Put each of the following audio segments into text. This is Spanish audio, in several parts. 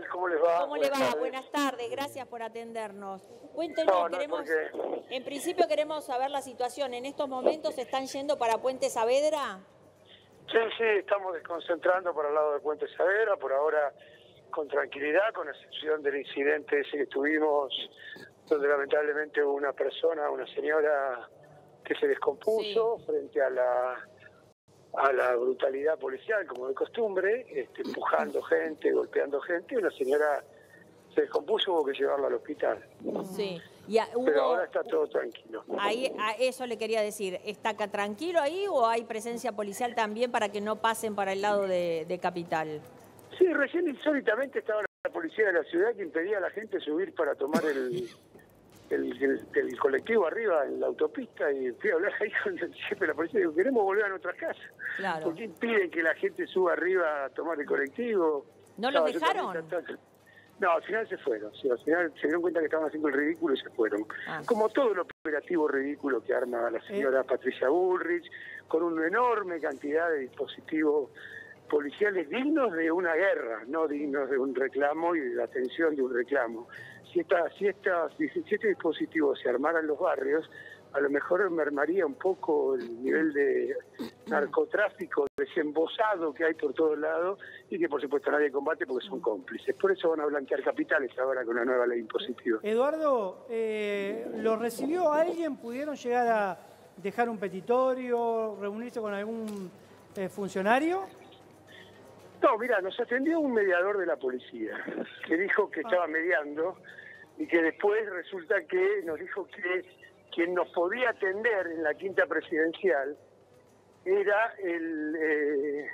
tal? ¿Cómo les va? ¿Cómo le va? tardes. Buenas tardes, gracias por atendernos. Cuéntenos, No, no, queremos, en principio queremos saber la situación. ¿En estos momentos están yendo para Puente Saavedra? Sí, sí, estamos desconcentrando para el lado de Puente Saavedra, por ahora con tranquilidad, con excepción del incidente ese que tuvimos, donde lamentablemente hubo una persona, una señora que se descompuso frente a la a la brutalidad policial, como de costumbre, este, empujando gente, golpeando gente, y una señora se descompuso, hubo que llevarla al hospital. Sí. Y a- Pero ahora está todo tranquilo. ahí, a eso le quería decir. ¿Está acá tranquilo ahí o hay presencia policial también para que no pasen para el lado de, de Capital? Sí, recién insólitamente estaba la policía de la ciudad que impedía a la gente subir para tomar el, el, el- el colectivo arriba en la autopista y fui a hablar ahí con el jefe de la policía y digo, queremos volver a nuestras casas. Claro. ¿Por qué impiden que la gente suba arriba a tomar el colectivo? ¿No los dejaron? también No, al final se fueron. sí, al final se dieron cuenta que estaban haciendo el ridículo y se fueron. Ah. Como todo el operativo ridículo que arma la señora Patricia Bullrich, con una enorme cantidad de dispositivos policiales dignos de una guerra, no dignos de un reclamo y de la atención de un reclamo. Si, esta, si, estas, si este dispositivo se armara en los barrios, a lo mejor mermaría un poco el nivel de narcotráfico desembosado que hay por todos lados y que por supuesto nadie combate porque son cómplices. Por eso van a blanquear capitales ahora con la nueva ley impositiva. Eduardo, eh, ¿lo recibió alguien? ¿Pudieron llegar a dejar un petitorio, reunirse con algún eh, funcionario? No, mira, nos atendió un mediador de la policía que dijo que estaba mediando y que después resulta que nos dijo que quien nos podía atender en la quinta presidencial era el, eh,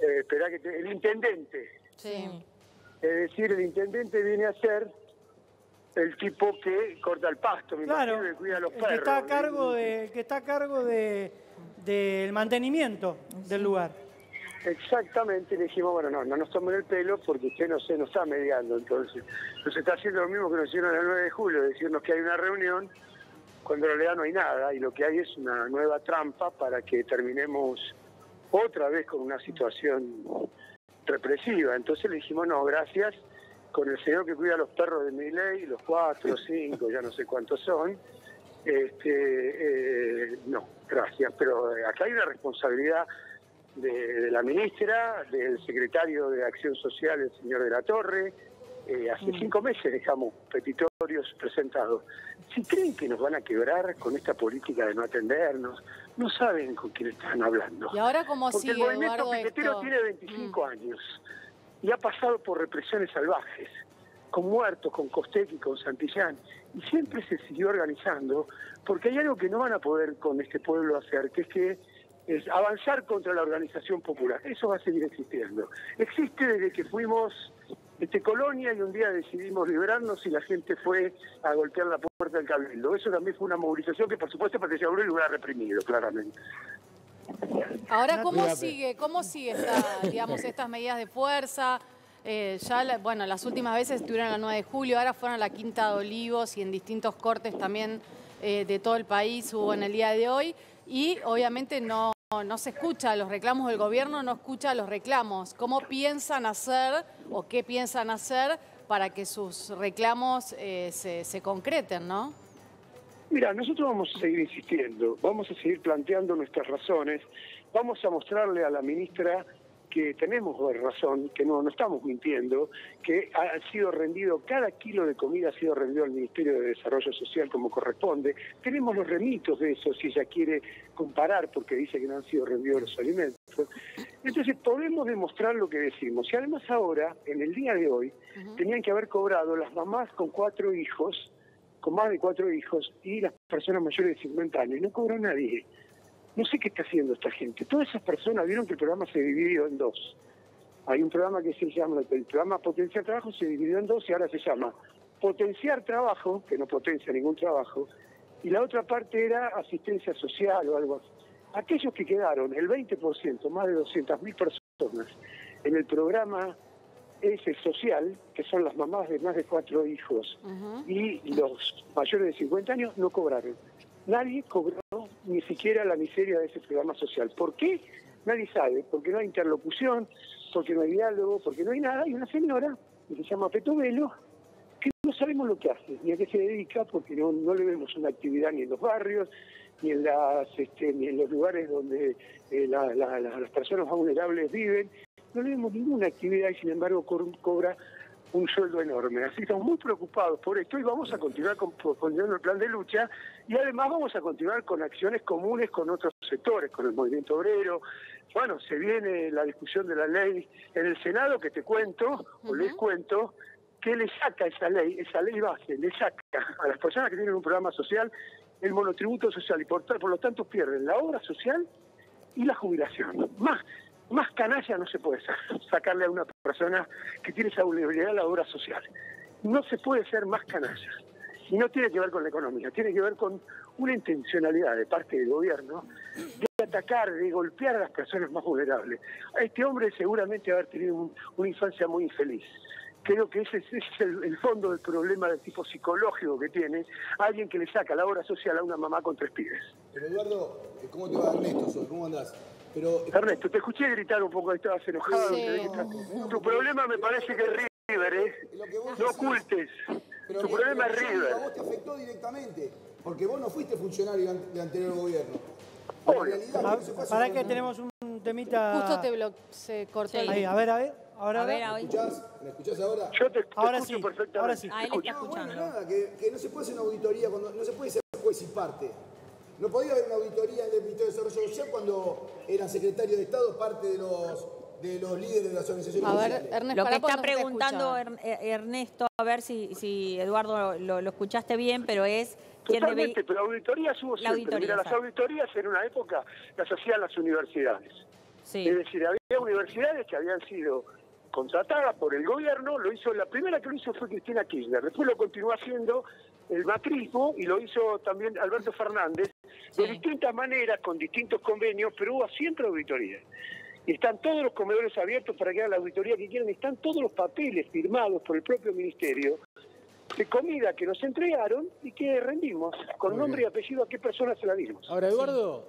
eh, que te- el intendente. Sí. Es decir, el intendente viene a ser el tipo que corta el pasto, me Claro, imagino, que cuida a los el perros. que está a cargo, de, el que está a cargo de, del mantenimiento del lugar. Exactamente, le dijimos, bueno, no, no nos tomen el pelo porque usted no se nos está mediando, entonces nos está haciendo lo mismo que nos hicieron el 9 de julio, decirnos que hay una reunión, cuando en realidad no hay nada, y lo que hay es una nueva trampa para que terminemos otra vez con una situación represiva. Entonces le dijimos, no, gracias, con el señor que cuida a los perros de mi ley, los cuatro, cinco, ya no sé cuántos son, este, eh, no, gracias, pero eh, acá hay una responsabilidad de, de la ministra, del secretario de Acción Social, el señor de la Torre. Eh, hace cinco meses dejamos petitorios presentados. Si creen que nos van a quebrar con esta política de no atendernos, no saben con quién están hablando. ¿Y ahora cómo Porque el movimiento Eduardo, piquetero esto? tiene 25 años y ha pasado por represiones salvajes, con muertos, con Costec y con Santillán, y siempre se siguió organizando, porque hay algo que no van a poder con este pueblo hacer, que es que es avanzar contra la organización popular. Eso va a seguir existiendo. Existe desde que fuimos este, colonia y un día decidimos liberarnos y la gente fue a golpear la puerta del cabildo. Eso también fue una movilización que por supuesto Patricia Abreu lo hubiera reprimido, claramente. Ahora, ¿cómo sigue, cómo sigue esta, digamos, estas medidas de fuerza? Eh, ya, la- bueno, las últimas veces estuvieron la 9 de julio, ahora fueron a la Quinta de Olivos y en distintos cortes también eh, de todo el país hubo en el día de hoy. Y obviamente no, no se escucha los reclamos del gobierno, no escucha los reclamos. ¿Cómo piensan hacer o qué piensan hacer para que sus reclamos eh, se, se concreten, no? Mira, nosotros vamos a seguir insistiendo, vamos a seguir planteando nuestras razones, vamos a mostrarle a la ministra que tenemos razón, que no, no estamos mintiendo, que ha sido rendido, cada kilo de comida ha sido rendido al Ministerio de Desarrollo Social como corresponde. Tenemos los remitos de eso, si ella quiere comparar, porque dice que no han sido rendidos los alimentos. Entonces podemos demostrar lo que decimos. Y además ahora, en el día de hoy, tenían que haber cobrado las mamás con cuatro hijos, con más de cuatro hijos, y las personas mayores de 50 años. No cobró nadie. No sé qué está haciendo esta gente. Todas esas personas vieron que el programa se dividió en dos. Hay un programa que se llama, el programa Potenciar Trabajo se dividió en dos y ahora se llama Potenciar Trabajo, que no potencia ningún trabajo, y la otra parte era asistencia social o algo así. Aquellos que quedaron, el 20%, más de 200.000 personas, en el programa ese social, que son las mamás de más de cuatro hijos, y los mayores de 50 años, no cobraron. Nadie cobró ni siquiera la miseria de ese programa social. ¿Por qué? Nadie sabe, porque no hay interlocución, porque no hay diálogo, porque no hay nada, y una señora que se llama Petovelo, que no sabemos lo que hace, ni a qué se dedica, porque no, no le vemos una actividad ni en los barrios, ni en, las, este, ni en los lugares donde eh, la- la- la- las personas vulnerables viven. No le vemos ninguna actividad y sin embargo co- cobra un sueldo enorme. Así que estamos muy preocupados por esto y vamos a continuar con, con- el plan de lucha y además vamos a continuar con acciones comunes con otros sectores, con el movimiento obrero. Bueno, se viene la discusión de la ley en el Senado que te cuento, o les cuento, que le saca esa ley, esa ley base, le saca a las personas que tienen un programa social el monotributo social y por, por lo tanto pierden la obra social y la jubilación. Más, más canalla no se puede sa- sacarle a una persona que tiene esa vulnerabilidad a la obra social. No se puede ser más canalla. Y no tiene que ver con la economía, tiene que ver con una intencionalidad de parte del gobierno de atacar, de golpear a las personas más vulnerables. A este hombre seguramente haber tenido un- una infancia muy infeliz. Creo que ese, es- el, fondo del problema del tipo psicológico que tiene alguien que le saca la obra social a una mamá con tres pibes. Pero Eduardo, ¿cómo te va Ernesto? ¿Cómo andás? Pero Ernesto, te escuché gritar un poco, estabas enojado. Sí. Tu problema me parece que es River, ¿eh? Lo que vos No decís- ocultes. pero Tu problema es River. A vos te afectó directamente, porque vos no fuiste funcionario del anterior gobierno. Pero en Obvio. realidad, que pasa Para que tenemos un temita. Justo te blo- se cortó Sí. el Ahí, a ver, a ver. Ahora, A ver, a ¿Me escuchás? ¿Me escuchás ahora? Yo te, te Ahora escucho sí, perfectamente. ahora sí. Ah, Escucho. está No, bueno, escuchando. nada, que, que no se puede hacer una auditoría, cuando, no se puede ser juez y parte. No podía haber una auditoría en el Ministerio de Desarrollo Social cuando eran secretarios de Estado parte de los, de los líderes de las organizaciones A ver. Ernesto, Lo que está preguntando eh, Ernesto, a ver si, si Eduardo lo, lo escuchaste bien, pero es quién debe Totalmente, pero auditorías hubo La siempre. auditoría, Mira, las auditorías en una época las hacían las universidades. Sí. Es decir, había universidades que habían sido contratadas por el gobierno, lo hizo, la primera que lo hizo fue Cristina Kirchner, después lo continuó haciendo el macrismo y lo hizo también Alberto Fernández, de Sí. distintas maneras, con distintos convenios, pero hubo siempre auditorías. Y están todos los comedores abiertos para que hagan la auditoría que quieran, están todos los papeles firmados por el propio ministerio de comida que nos entregaron y que rendimos, con Muy nombre bien. y apellido a qué personas se la dimos. Ahora, Eduardo,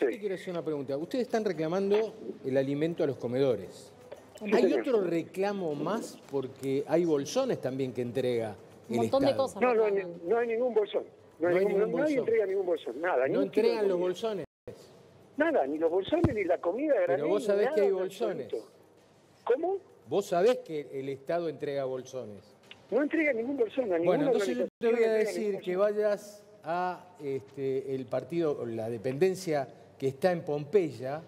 Sí. te quiero hacer una pregunta. Ustedes están reclamando el alimento a los comedores. Sí, ¿Hay señor. otro reclamo más? Porque hay bolsones también que entrega Un el montón de cosas. No, no, hay, no hay ningún bolsón. No hay No hay ningún- ningún nadie entrega ningún bolsón, nada. ni No entregan los bolsones. Nada, ni los bolsones, ni la comida de Pero granel, vos sabés nada que hay bolsones. ¿Cómo? Vos sabés que el Estado entrega bolsones. No entrega ningún bolsón a Bueno, entonces yo te voy a decir que vayas a este, el partido, la dependencia que está en Pompeya,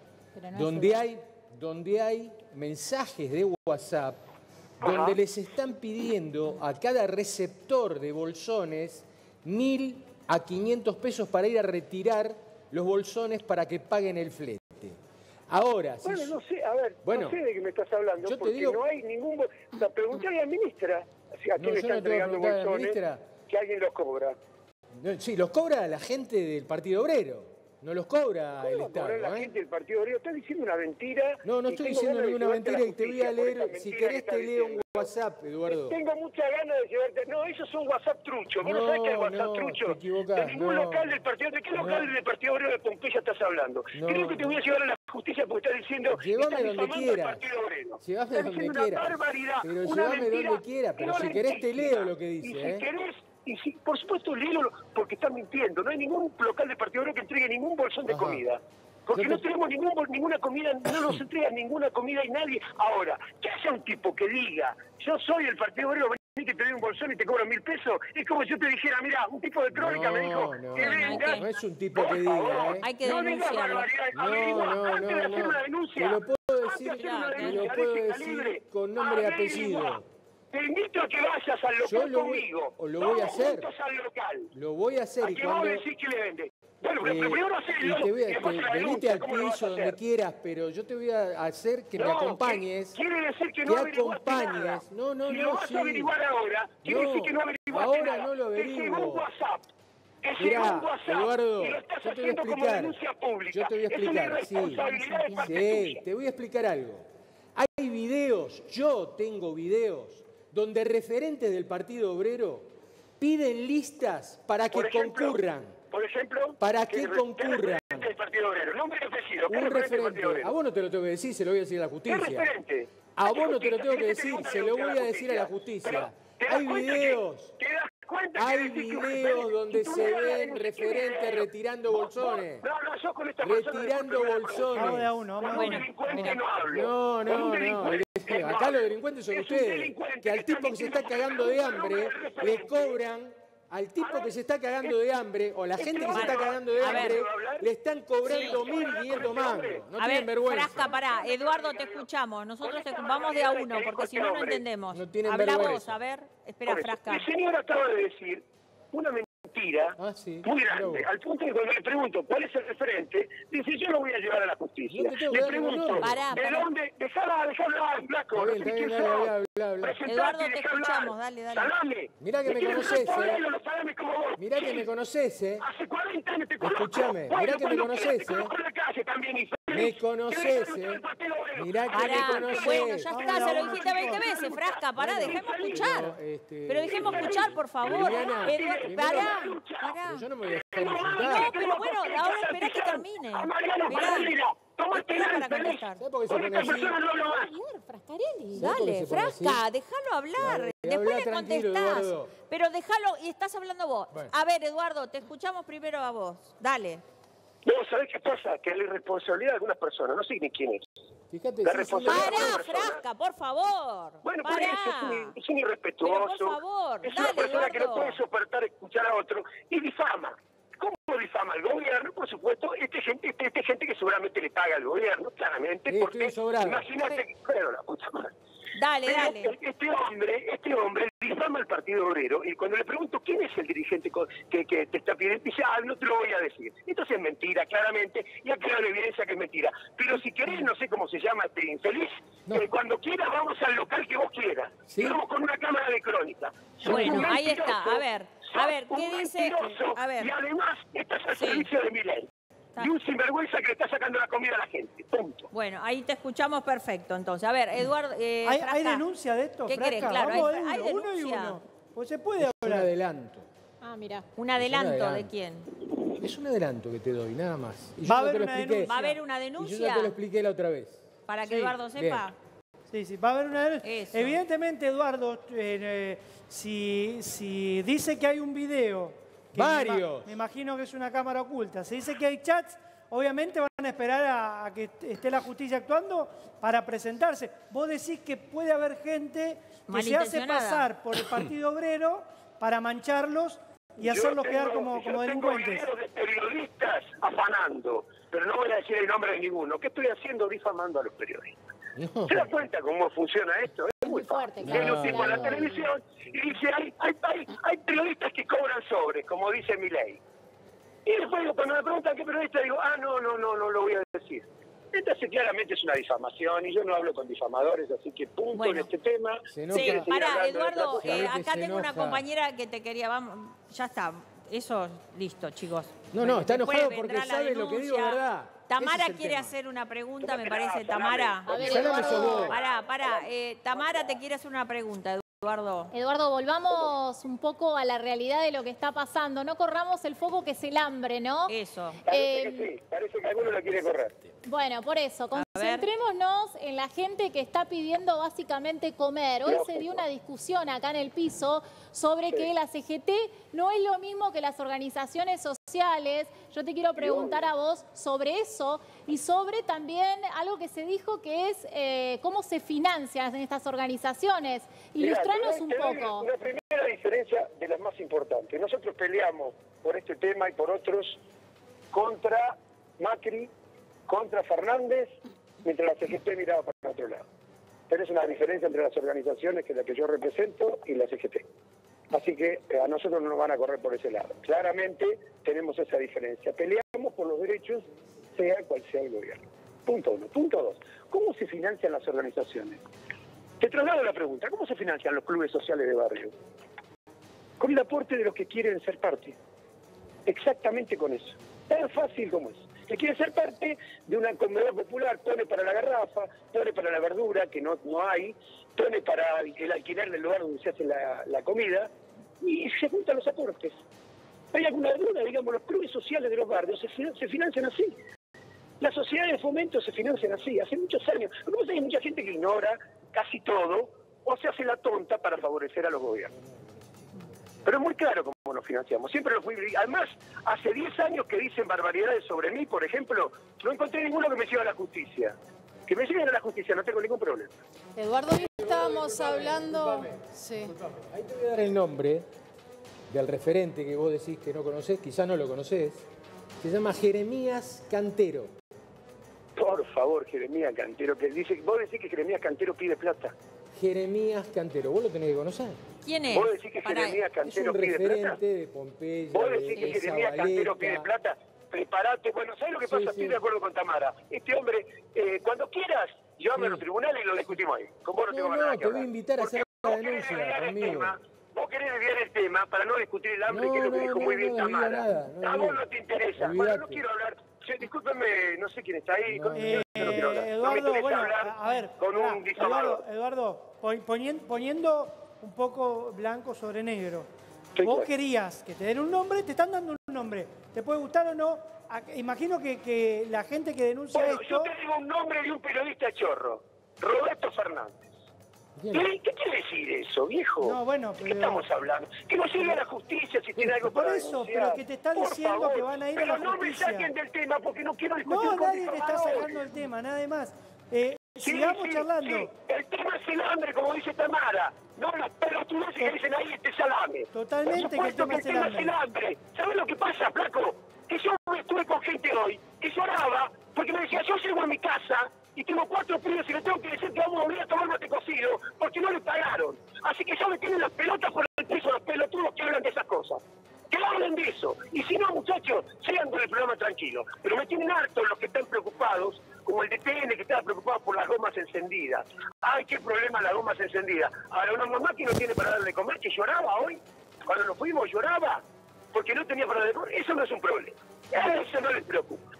no donde hay, donde hay mensajes de WhatsApp donde les están pidiendo a cada receptor de bolsones mil a 500 pesos para ir a retirar los bolsones para que paguen el flete. Ahora, si Bueno, no sé, a ver, Bueno, no sé de qué me estás hablando, yo te porque digo- no hay ningún... O sea, preguntale a la ministra si a No, quién le está no te voy a entregando bolsones, ministra. que alguien los cobra. Sí, los cobra la gente del Partido Obrero, no los cobra el ¿Cómo va a cobrar Estado. la ¿eh? gente del Partido Obrero? Estás diciendo una mentira. No, no estoy diciendo ninguna mentira y te voy a leer, si querés que te leo un. WhatsApp, Eduardo. Tengo muchas ganas de llevarte. No, esos son WhatsApp truchos. Vos no, No, sabés que es WhatsApp no, trucho. te equivocás, de ningún no. local del partido. ¿De qué local del Partido Obrero de Pompeya estás hablando? Creo que te voy a llevar a la justicia porque estás diciendo. Llévame estás donde Obrero. Llévame donde barbaridad. Pero una llévame mentira donde quieras, pero si querés te leo lo que Y dice, si ¿eh? querés. Y si, por supuesto, léelo porque estás mintiendo. No hay ningún local del Partido que entregue ningún bolsón de Ajá. comida. Porque no te- tenemos ningún, ninguna comida, no nos entregan ninguna comida y nadie. Ahora, que haya un tipo que diga, yo soy el Partido Obrero, vení que te doy un bolsón y te cobro mil pesos, es como si yo te dijera, mira, un tipo de crónica me dijo No, que no, venga. no es un tipo que diga, ¿eh? Hay que no digas barbaridades, No, averigua, no, antes de no, hacer no. una denuncia. Te lo puedo antes de decir, hacer una te lo denuncia, puedo decir con nombre y Averigua. apellido. Te invito a que vayas al local lo voy- conmigo. o lo voy a hacer. al local. Lo voy a hacer ¿A y vos cuando... decís que le vende? Bueno, eh, primero y hacelo te voy a, y te- la venite al ¿cómo lo vas piso donde quieras, pero yo te voy a hacer que me No, acompañes. que- Quiere decir que que no averiguaste acompañes. nada. No, no, si no, lo vas sí. a averiguar ahora, quiere No, decir que no averiguaste ahora nada. no lo Te averiguo. un WhatsApp. Te llegó Mirá, un WhatsApp Eduardo, y lo estás yo te voy a explicar. Yo te voy a Es una explicar, sí. parte Sí, tuya. te voy a explicar algo. Hay videos, yo tengo videos, donde referentes del Partido Obrero piden listas para que Por ejemplo, concurran. Por ejemplo, ¿Para qué que- concurran? que el Partido Obrero. Nombre y apellido. ¿Qué un referente? A vos no te lo tengo que decir, se lo voy a decir a la ¿Qué justicia. referente? A vos no te lo tengo que ¿qué decir, se lo voy a decir a la justicia? justicia. Pero, ¿te das Hay videos. ¿Te das cuenta que Hay videos donde se ven qué referentes retirando Vos- vos- bolsones. No, no, yo con esta Retirando bolsones. No. No, no, Acá los delincuentes son ustedes. Que al tipo que se está cagando de hambre le cobran. Al tipo que se está cagando de hambre, o la Este gente que se está cagando de hambre, le están cobrando Sí. 1.500 mangos. No a tienen ver, vergüenza. Frasca, pará. Eduardo, te escuchamos. Nosotros te- vamos de a uno, porque si no, no entendemos. No tienen Habla vergüenza. vos, a ver. Espera, Frasca. El señor acaba de decir una mentira Ah, sí. muy grande, al punto que cuando le pregunto cuál es el referente, dice yo lo voy a llevar a la justicia. No le pregunto, nombre. Pará, ¿de pará. dónde? Dejala, dejala hablar, flaco. No sé quién Eduardo, y te escuchamos, dale, dale. Salame. Mirá que me poder, eh. Mirá que me conoces, ¿eh? Hace 40 años te conozco. Escuchame, Bueno, mirá que me Te eh. Me conocés, ¿Querés ser eh. Mirá que Pará, me Pará, conocés. bueno, ya está, se lo dijiste 20 chicos. veces, Frasca, pará, dejemos escuchar. Este, Pero dejemos escuchar, por favor. Primero- pará, pará. Pero yo no me voy a dejar No, pero bueno, ahora espera que termine. Esperá. Para contestar. ¿Sabes por qué se pone así? Frascarelli. ¿Sabes por qué Dale? Frasca, déjalo hablar. Dale, Después habla le contestás. Pero déjalo, y estás hablando vos. Bueno. A ver, Eduardo, te escuchamos primero a vos. Dale. No, ¿sabés qué pasa? Que la irresponsabilidad de algunas personas, no sé ni quién es. Fíjate, La responsabilidad- no. Pará, persona. Frasca, por favor. Bueno, por eso es un, es un irrespetuoso. Pero por favor, es una persona que no puede soportar escuchar a otro y difama. ¿Cómo difama al gobierno? Por supuesto, este gente, este, este gente que seguramente le paga al gobierno, claramente, Sí, porque imagínate, que- pero la puta madre. Dale, Pero dale. Este hombre, este hombre difama al Partido Obrero y cuando le pregunto quién es el dirigente que, que te está pidiendo, dice, ah, no te lo voy a decir. Entonces es mentira, claramente, y ha quedado la evidencia que es mentira. Pero si querés, no sé cómo se llama este infeliz, No. eh, cuando quieras vamos al local que vos quieras. Sí. Y vamos con una cámara de crónica. Bueno, ahí está. A ver, a ver, ¿qué dice? A ver. Y además estás al Sí. servicio de mi ley. Y un sinvergüenza que le está sacando la comida a la gente. Punto. Bueno, ahí te escuchamos perfecto. Entonces, a ver, Eduardo. eh, ¿Hay, hay denuncia de esto, ¿Qué querés? Claro, Vamos hay- de hay uno, uno y denuncia. uno. Pues se puede Es un hablar. adelanto. Ah, mira. Un adelanto de adelanto. quién. Es un adelanto que te doy, nada más. Y yo Va a te haber lo una expliqué. denuncia. ¿Va a haber una Y yo ya denuncia? te lo expliqué la otra vez. Para que Sí, Eduardo sepa. Sí, sí, va a haber una denuncia. Eso. Evidentemente, Eduardo, eh, eh, si, si dice que hay un video... que me ima- Varios. Me, imagino que es una cámara oculta. Si dice que hay chats, obviamente van a esperar a, a que esté la justicia actuando para presentarse. Vos decís que puede haber gente que se hace pasar por el Partido Obrero para mancharlos y Yo hacerlos quedar tengo- como, yo como tengo delincuentes. videos de periodistas afanando, pero no voy a decir el nombre de ninguno. ¿Qué estoy haciendo difamando a los periodistas? No. ¿Se da cuenta cómo funciona esto? Es muy fuerte. Viene un tipo a la televisión y dice, hay, hay, hay, hay periodistas que cobran sobres, como dice mi ley. Y después cuando me preguntan qué periodista, digo, ah, no, no, no, no lo voy a decir. Entonces claramente es una difamación y yo no hablo con difamadores, así que punto Bueno. en este tema. Sí, de Eduardo, eh, acá tengo una compañera que te quería, vamos, ya está, eso listo, chicos. No, no, está enojado porque sabe lo que digo. ¿verdad? Tamara quiere tema. hacer una pregunta, me parece. Tamara. A ver, Eduardo. Pará, pará, eh, Tamara te quiere hacer una pregunta, Eduardo. Eduardo, volvamos un poco a la realidad de lo que está pasando. No corramos el foco que es el hambre, ¿no? Eso. Parece Eh, que sí, parece que alguno la quiere correr. Bueno, por eso. Concentrémonos en la gente que está pidiendo básicamente comer. Hoy se dio una discusión acá en el piso sobre que la CGT no es lo mismo que las organizaciones sociales. Yo te quiero preguntar a vos sobre eso y sobre también algo que se dijo que es eh, cómo se financian en estas organizaciones. Ilustranos un poco. Una primera diferencia de las más importantes. Nosotros peleamos por este tema y por otros contra Macri, contra Fernández, mientras la CGT miraba para otro lado. Pero es una diferencia entre las organizaciones que la que yo represento y la CGT. Así que eh, a nosotros no nos van a correr por ese lado. Claramente tenemos esa diferencia. Peleamos por los derechos, sea cual sea el gobierno. Punto uno. Punto dos. ¿Cómo se financian las organizaciones? Te traslado la pregunta, ¿cómo se financian los clubes sociales de barrio? Con el aporte de los que quieren ser parte. Exactamente con eso. Tan fácil como eso. Que quiere ser parte de un comedor popular, pone para la garrafa, pone para la verdura, que no, no hay, pone para el alquiler del lugar donde se hace la, la comida, y se juntan los aportes. ¿Hay alguna duda? Digamos, los clubes sociales de los barrios se, se financian así. Las sociedades de fomento se financian así, hace muchos años. Lo que pasa es que hay mucha gente que ignora casi todo o se hace la tonta para favorecer a los gobiernos. Pero es muy claro cómo nos financiamos. Siempre lo fui. Además, hace 10 años que dicen barbaridades sobre mí, por ejemplo, no encontré ninguno que me lleve a la justicia. Que me lleven a la justicia, no tengo ningún problema. Eduardo, hoy estábamos hablando... Sí. Ahí te voy a dar el nombre del referente que vos decís que no conocés, quizás no lo conocés. Se llama Jeremías Cantero. Por favor, Jeremías Cantero, que dice, vos decís que Jeremías Cantero pide plata. Jeremías Cantero, vos lo tenés que conocer. ¿Quién es? Vos decís que Pará, Jeremías Es Cantero un pide plata. de Pompeya, Vos de, decís que de Jeremías Cantero pide plata. Preparate. Bueno, ¿sabes lo que Sí, pasa? sí. Estoy de acuerdo con Tamara. Este hombre, eh, cuando quieras, llévame a los Sí. tribunales y lo discutimos ahí. Con vos no, No, tengo no, nada te que voy a invitar a hacer la denuncia tema, Vos querés desviar el tema para no discutir el hambre, No, que es lo que no, dijo no, muy bien Tamara. nada, no a vos no te interesa. Bueno, no quiero hablar. Che, discúlpeme, no sé quién está ahí. No, con- no. yo no quiero hablar. No me Eduardo, interesa bueno, hablar a ver, con un. Eduardo, Eduardo, pon- ponien- poniendo un poco blanco sobre negro. Sí, Vos claro. querías que te den un nombre, te están dando un nombre. ¿Te puede gustar o no? A- Imagino que, que la gente que denuncia Bueno, yo esto... te digo un nombre de un periodista chorro. Roberto Fernández. Bien. ¿Qué, ¿Qué quiere decir eso, viejo? No, bueno, ¿De qué pero- estamos hablando? Que no llegue a la justicia si tiene algo Por para eso, denunciar. pero que te está Por diciendo favor. que van a ir a pero la no me justicia. saquen del tema porque no quiero discutir No, con nadie te está sacando el tema, nada más. Eh, Sí, sigamos sí, charlando. sí. El tema es el hambre, como dice Tamara. No los pelotudos que dicen ahí este salame. Totalmente Por que el supuesto tema es el hambre. ¿Sabes lo que pasa, flaco? Que yo estuve con gente hoy que lloraba porque me decía, yo llego a mi casa y tengo cuatro pibes y le tengo que decir que vamos a venir a tomar mate cocido porque no le pagaron. Así que ya me tienen las pelotas por el piso los pelotudos que hablan de eso. Y si no, muchachos, sigan con el programa tranquilo. Pero me tienen hartos los que están preocupados, como el DTN que estaba preocupado por las gomas encendidas. Ay, qué problema las gomas encendidas. Ahora, una mamá que no tiene para darle de comer, que lloraba hoy, cuando nos fuimos, lloraba, porque no tenía para darle de comer. Eso no es un problema. Eso no les preocupa.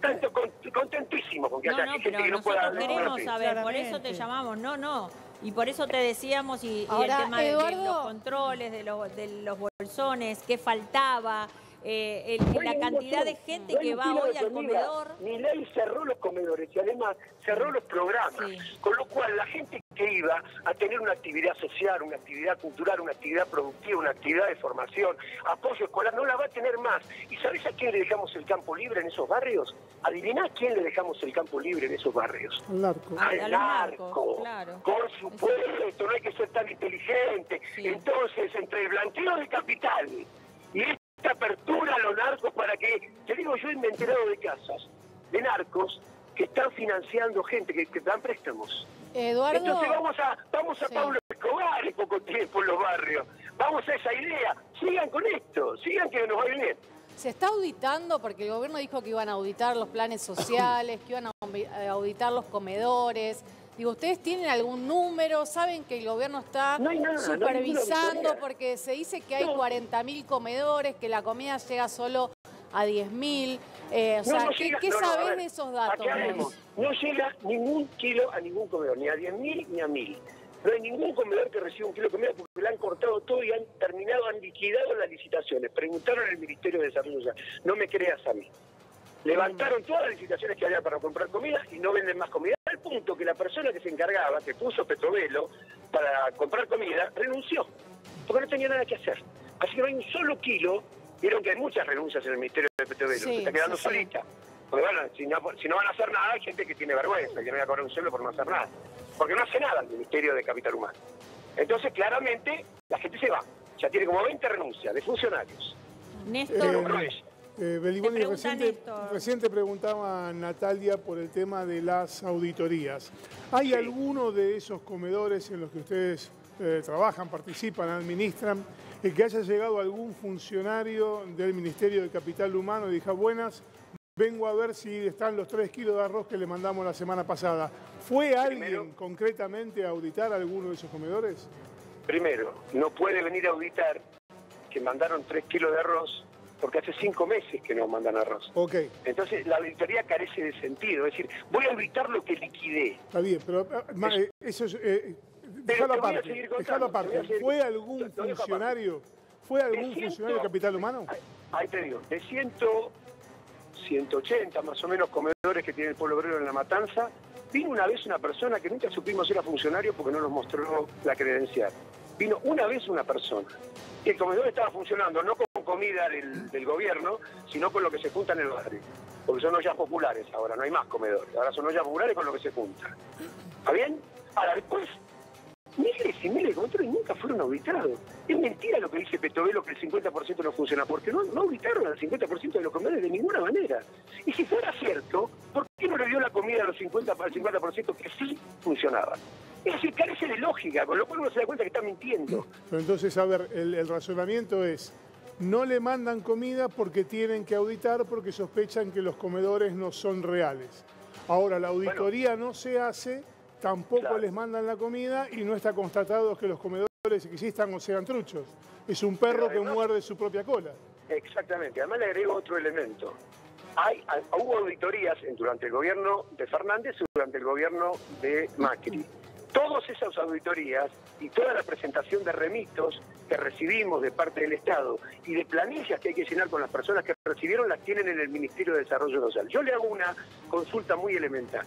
Tanto con- contentísimo con que No, haya no, gente pero que no pueda de queremos comer. saber, por eso te llamamos. No, no. Y por eso te decíamos, y, y el tema de- los controles, de los, de los bolsones, qué faltaba, eh, el- No hay la cantidad de gente No que va hoy al comedor. Mi ley cerró los comedores y además cerró los programas. Sí. Con lo cual la gente que iba a tener una actividad social, una actividad cultural, una actividad productiva, una actividad de formación, apoyo escolar, no la va a tener más. ¿Y sabes a quién le dejamos el campo libre en esos barrios? Adiviná a quién le dejamos el campo libre en esos barrios. Al narco. A- a Al narcos, claro. Por supuesto, no hay que ser tan inteligente. Sí. Entonces, entre el blanqueo de capital y esta apertura a los narcos para que, te digo, yo me he enterado de casas de narcos que están financiando gente, que, que dan préstamos. Eduardo, Entonces vamos a, vamos a Sí. Pablo Escobar en poco tiempo en los barrios. Vamos a esa idea. Sigan con esto, sigan que nos va bien. se está auditando porque el gobierno dijo que iban a auditar los planes sociales, que iban a auditar los comedores. Digo, ¿ustedes tienen algún número? ¿Saben que el gobierno está No nada, supervisando? porque se dice que hay No. 40.000 comedores, que la comida llega solo a 10.000. Eh, o sea, ¿qué, llega- sabés ver, de esos datos? No llega ningún kilo a ningún comedor, ni a 10.000 ni a 1.000. No hay ningún comedor que reciba un kilo de comida porque le han cortado todo y han terminado, han liquidado las licitaciones. Preguntaron al Ministerio de Desarrollo. No me creas a mí. Levantaron todas las licitaciones que había para comprar comida y no venden más comida. Punto que la persona que se encargaba, que puso Petrovelo para comprar comida, renunció. Porque no tenía nada que hacer. Así que no hay un solo kilo. Vieron que hay muchas renuncias en el Ministerio de Petrovelo. Sí, se está quedando sí, solita. Porque bueno, si no, si no van a hacer nada, hay gente que tiene vergüenza, que no voy a cobrar un sueldo por no hacer nada. Porque no hace nada el Ministerio de Capital Humano. Entonces, claramente, la gente se va. Ya tiene como 20 renuncias de funcionarios. Néstor, es. Eh, Beliboni, pregunta recién, te, Néstor. recién te preguntaba Natalia por el tema de las auditorías. ¿Hay Sí. alguno de esos comedores en los que ustedes eh, trabajan, participan, administran, el que haya llegado algún funcionario del Ministerio de Capital Humano y diga, buenas, vengo a ver si están los tres kilos de arroz que le mandamos la semana pasada? ¿Fue alguien Primero- concretamente a auditar alguno de esos comedores? Primero, no puede venir a auditar que mandaron 3 kilos de arroz porque hace 5 meses que no mandan arroz. Ok, Entonces, la auditoría carece de sentido. Es decir, voy a auditar lo que liquidé. está bien, pero eh, ma- eh, eso es... eh, dejalo aparte, dejalo aparte. seguir- ¿Fue algún lo funcionario? ¿Fue algún De funcionario de Capital Humano? Ahí te digo, de 180 más o menos comedores que tiene el pueblo obrero en La Matanza, vino una vez una persona que nunca supimos si era funcionario porque no nos mostró la credencial. Vino una vez una persona. El comedor estaba funcionando no con comida del, del gobierno, sino con lo que se junta en el barrio. Porque son ollas populares ahora, no hay más comedores. Ahora son ollas populares con lo que se junta. ¿Está bien? Ahora, después miles y miles de comedores nunca fueron auditados. Es mentira lo que dice Petovelo que el 50% no funciona, porque no, no auditaron al 50% de los comedores de ninguna manera. Y si fuera cierto, ¿por qué no le dio la comida a los 50, al 50% que sí funcionaba? Es decir, carece de lógica, con lo cual uno se da cuenta que está mintiendo. Pero entonces, a ver, el, el razonamiento es, no le mandan comida porque tienen que auditar porque sospechan que los comedores no son reales. Ahora, la auditoría no se hace, tampoco Claro. les mandan la comida y no está constatado que los comedores existan o sean truchos. Es un perro que muerde su propia cola. Exactamente. Además le agrego otro elemento. Hay, hubo auditorías durante el gobierno de Fernández y durante el gobierno de Macri. Todas esas auditorías y toda la presentación de remitos que recibimos de parte del Estado y de planillas que hay que llenar con las personas que recibieron las tienen en el Ministerio de Desarrollo Social. Yo le hago una consulta muy elemental.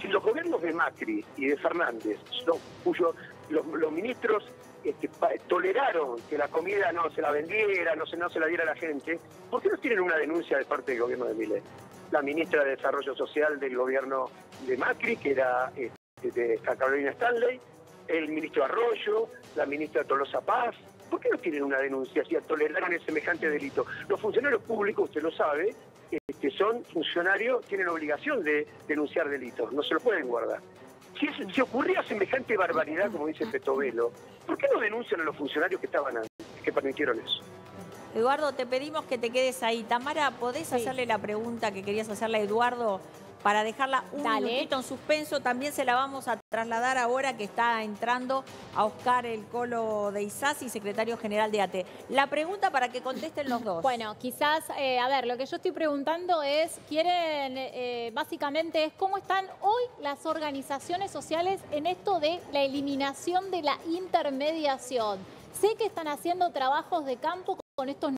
Si los gobiernos de Macri y de Fernández, los, cuyo, los, ministros este, toleraron que la comida no se la vendiera, no se, no se la diera a la gente, ¿por qué no tienen una denuncia de parte del gobierno de Milei? La ministra de Desarrollo Social del gobierno de Macri, que era de Carolina Stanley, el ministro Arroyo, la ministra Tolosa Paz. ¿Por qué no tienen una denuncia si toleraron ese semejante delito? Los funcionarios públicos, usted lo sabe, este, son funcionarios, tienen obligación de denunciar delitos, no se lo pueden guardar. Si, es- si ocurría semejante barbaridad, como dice Petovelo, ¿por qué no denuncian a los funcionarios que estaban antes, que permitieron eso? Eduardo, te pedimos que te quedes ahí. Tamara, ¿podés hacerle la pregunta que querías hacerle a Eduardo para dejarla un Dale. minutito en suspenso? También se la vamos a trasladar ahora que está entrando a Oscar el Colo de Isasi, secretario general de ATE. La pregunta para que contesten los dos. Bueno, quizás, eh, a ver, lo que yo estoy preguntando es, quieren, eh, básicamente, es cómo están hoy las organizaciones sociales en esto de la eliminación de la intermediación. Sé que están haciendo trabajos de campo con estos